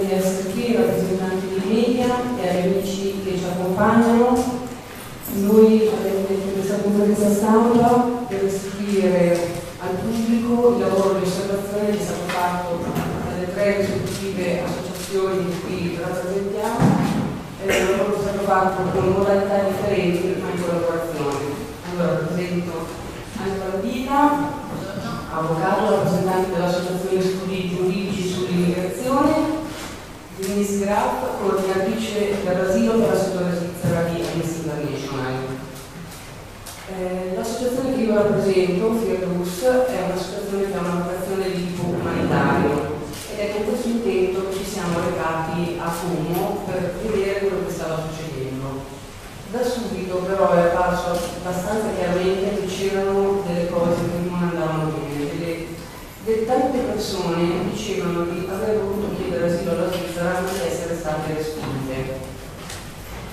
di essere qui, rappresentanti di media e agli amici che ci accompagnano. Noi abbiamo detto questa stampa per restituire al pubblico il lavoro di osservazione che è stato fatto dalle tre rispettive associazioni di cui rappresentiamo. È un lavoro che è stato fatto con modalità differenti ma in collaborazione. Allora presento Angela Dina, avvocato rappresentante dell'Associazione Studi Graff, coordinatrice dell'asilo per la settore svizzera di Amnesty International. Eh, l'associazione che io rappresento, Firdus, è un'associazione che ha una vocazione di tipo umanitario ed è con questo intento che ci siamo recati a Como per vedere quello che stava succedendo. Da subito però è apparso abbastanza chiaramente che c'erano delle cose che non andavano bene, delle, tante persone dicevano di aver voluto chiedere asilo alla Svizzera ma di essere respinte.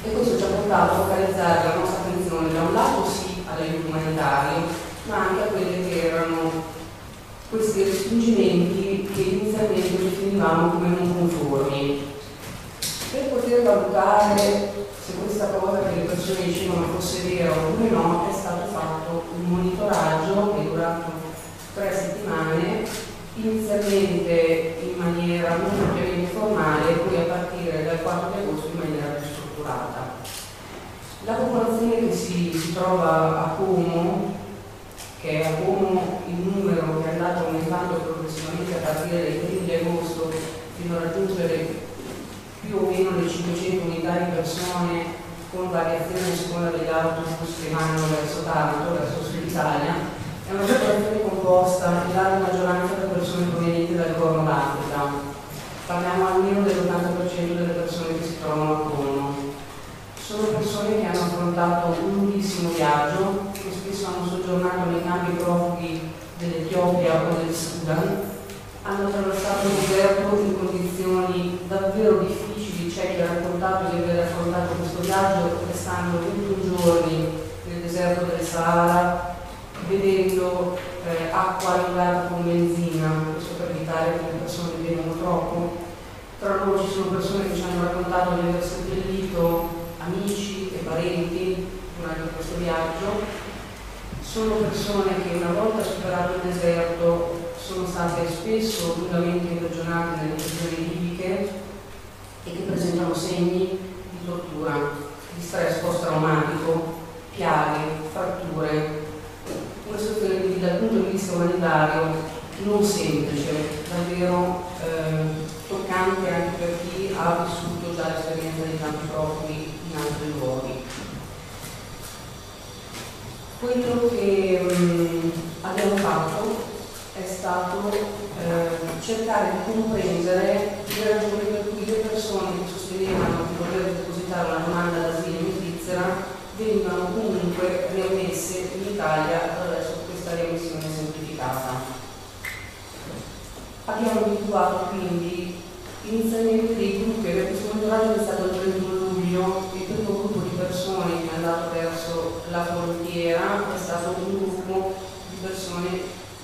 E questo ci ha portato a focalizzare la nostra attenzione da un lato sì all'aiuto umanitario, ma anche a quelli che erano questi respingimenti che inizialmente definivamo come non conformi. Per poter valutare se questa cosa che le persone dicevano fosse vera oppure no, è stato fatto un monitoraggio che è durato tre settimane, inizialmente in maniera non propriamente formale, poi a partire dal 4 di agosto in maniera più strutturata. La popolazione che si, si trova a Como, che è a Como il numero che è andato aumentando progressivamente a partire dai primi di agosto fino a raggiungere più o meno le 500 unità di persone con variazioni a seconda degli autobus che vanno verso Taranto, verso Sud Italia, è una popolazione composta in larga maggioranza da persone provenienti dal Corno d'Africa. Parliamo almeno dell'80% delle persone che si trovano a Como. Sono persone che hanno affrontato un lunghissimo viaggio, che spesso hanno soggiornato nei campi profughi dell'Etiopia o del Sudan, hanno attraversato il deserto in condizioni davvero difficili, c'è chi ha raccontato di aver affrontato questo viaggio restando 21 giorni nel deserto del Sahara, vedendo eh, acqua allungata con benzina, questo per evitare che bevono troppo. Tra loro ci sono persone che ci hanno raccontato di aver seppellito amici e parenti durante questo viaggio. Sono persone che una volta superato il deserto sono state spesso lungamente imprigionate nelle prigioni libiche e che presentano segni di tortura, di stress post-traumatico, piaghe, fratture, una situazione quindi dal punto di vista umanitario non semplice, davvero toccante anche per chi ha vissuto già l'esperienza di tanti profughi in altri luoghi. Quello che mh, abbiamo fatto è stato eh, cercare di comprendere le ragioni per cui le persone che sostenevano di voler depositare una domanda d'asilo in Svizzera venivano comunque riammesse in Italia attraverso questa remissione semplificata. Abbiamo individuato quindi inizialmente dei gruppi, perché questo monitoraggio è iniziato il 31 luglio, il primo gruppo di persone che è andato verso la frontiera è stato un gruppo di persone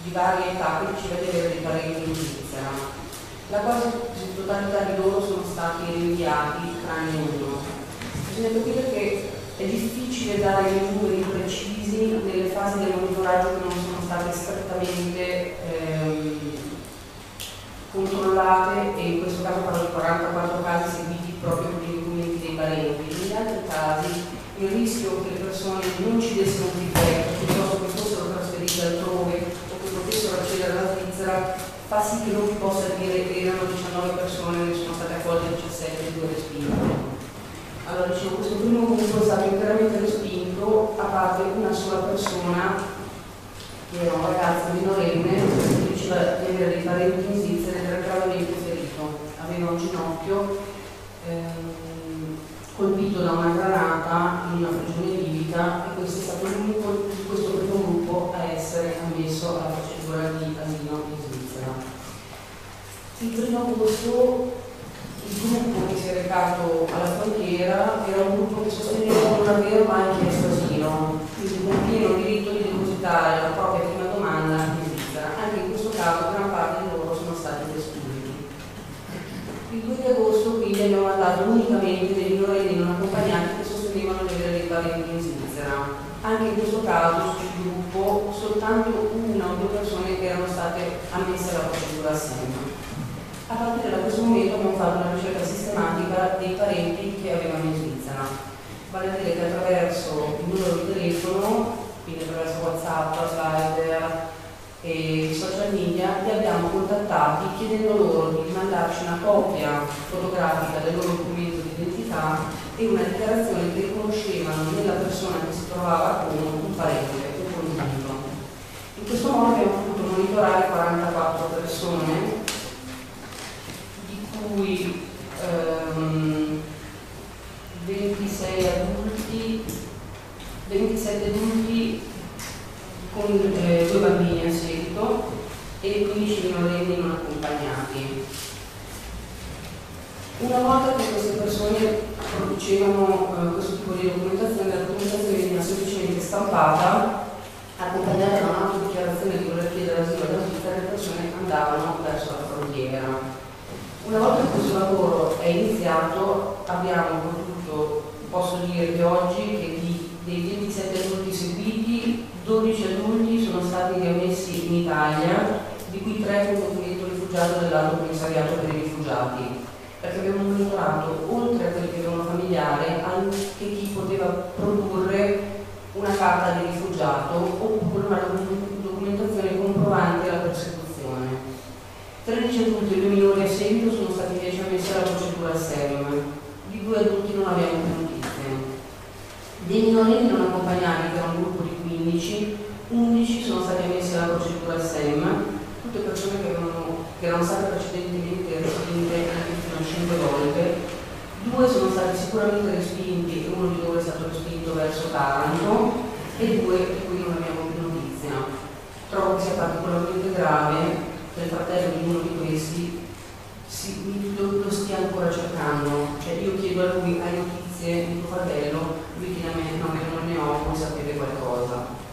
di varie età che diceva di avere dei parenti in Svizzera. La quasi totalità di loro sono stati rinviati tranne uno. Bisogna capire che è difficile dare dei numeri precisi nelle fasi del monitoraggio che non sono state strettamente ehm, controllate e in questo caso parlo di 44 casi seguiti proprio con i documenti dei parenti. Negli altri casi il rischio che le persone non ci dessero un feedback piuttosto che fossero trasferite altrove o che potessero accedere alla Svizzera fa sì che non si possa dire che erano 19 persone, ne sono state accolte 17 e due respinte. Allora dicevo, questo primo gruppo è stato interamente respinto a parte una sola persona che era un ragazzo minorenne che diceva di avere dei parenti in Svizzera un ginocchio ehm, colpito da una granata in una prigione libica e questo è stato l'unico di questo primo gruppo a essere ammesso alla procedura di asilo in Svizzera. Il primo agosto il gruppo che si è recato alla frontiera era un gruppo che sosteneva non aver mai chiesto asilo, quindi con pieno diritto di depositare la propria prima domanda in Svizzera. Anche in questo caso gran parte di loro sono stati respinti. Il 2 di abbiamo mandato unicamente dei minorenni non accompagnati che sostenevano dei parenti in Svizzera. Anche in questo caso sul gruppo soltanto una o due persone che erano state ammesse alla procedura assieme. A partire da questo momento abbiamo fatto una ricerca sistematica dei parenti che avevano in Svizzera, vale a dire che attraverso il numero di telefono, quindi attraverso WhatsApp, Slider, e social media li abbiamo contattati chiedendo loro di mandarci una copia fotografica del loro documento di identità e una dichiarazione che riconoscevano nella persona che si trovava come un parente, un congiunto. In questo modo abbiamo potuto monitorare 44 persone, di cui ehm, 26 adulti, 27 adulti con eh, due bambini a seguito e 15 minorenni non accompagnati. Una volta che queste persone producevano eh, questo tipo di documentazione, la documentazione veniva semplicemente stampata, accompagnata da un'autodichiarazione di voler chiedere asilo alla Svizzera le persone andavano verso la frontiera. Una volta che questo lavoro è iniziato abbiamo potuto, posso dirvi oggi che di, dei 27 adulti seguiti 12 adulti sono stati riammessi in Italia, di cui 3 con rifugiato dell'Alto Commissariato per i Rifugiati, perché abbiamo monitorato, oltre a quelli che avevano familiare, anche chi poteva produrre una carta di rifugiato oppure una documentazione comprovante la persecuzione. 13 adulti e 2 minori a seguito sono stati invece ammessi alla procedura SEM, di due adulti non abbiamo più notizie. Dei minori non accompagnati, che era un gruppo di 15, 11 sono stati ammessi alla procedura SEM, tutte persone che, avevano, che erano state precedentemente respinte fino a 5 volte, due sono stati sicuramente respinti e uno di loro è stato respinto verso Taranto e due di cui non abbiamo più notizia. Trovo che sia particolarmente grave che il fratello di uno di questi si, lo, lo, stia ancora cercando. Cioè io chiedo a lui, hai notizie di tuo fratello? Lui chiede a me, no, non ne ho, vuoi sapere qualcosa.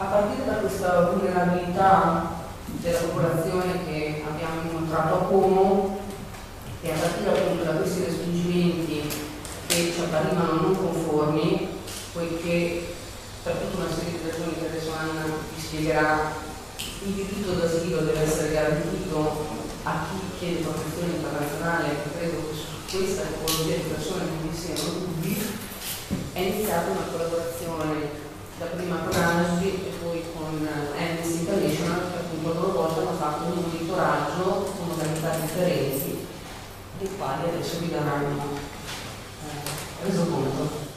A partire da questa vulnerabilità della popolazione che abbiamo incontrato a Como e a partire appunto da questi respingimenti che ci apparivano non conformi, poiché per tutta una serie di ragioni che adesso Anna vi spiegherà, il diritto d'asilo deve essere garantito a chi chiede protezione internazionale, credo che su questa tipologia di persone non vi siano dubbi, è iniziata una collaborazione da prima con ANSI e poi con eh, Amnesty International che appunto a loro volta hanno fatto un monitoraggio con modalità differenti dei quali adesso vi daranno eh, resoconto.